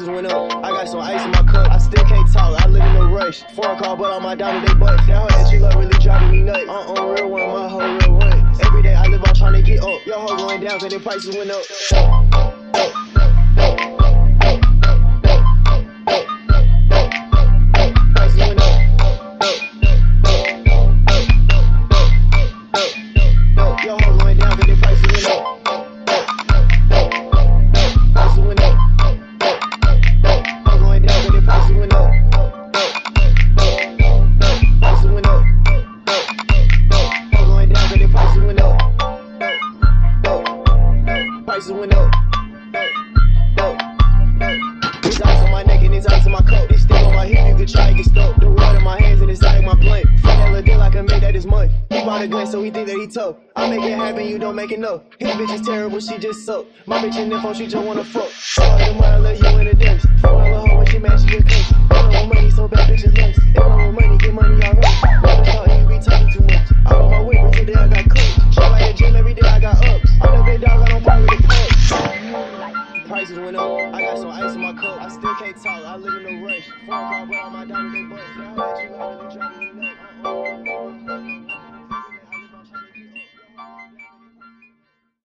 went up. I got some ice in my cup. I still can't talk. I live in a rush. Foreign car, but all my diamonds they bust. That hoe she love really driving me nuts. I'm on real one, my hoe real one. Every day I live on trying to get up. Your hoe going down cause the prices went up. Prices went up. It's ice on my neck and it's ice on my coat. This stick on my hip, you can try to get stuck. The water in my hands and it's of my blunt. Deal I can make that. He bought a gun, so he think that he tough. I make it happen, you don't make it up. His bitch is terrible, she just suck. My bitch in the phone, she just wanna fuck. So I the mother, let you in the dance. My little hoe when she mad, she. Fuck with money, so bad bitches lust. If I want money, get money all right. prices went up. I got some ice in my cup. I still can't talk. I live in a rush. Phone call, but all my diamonds they bust.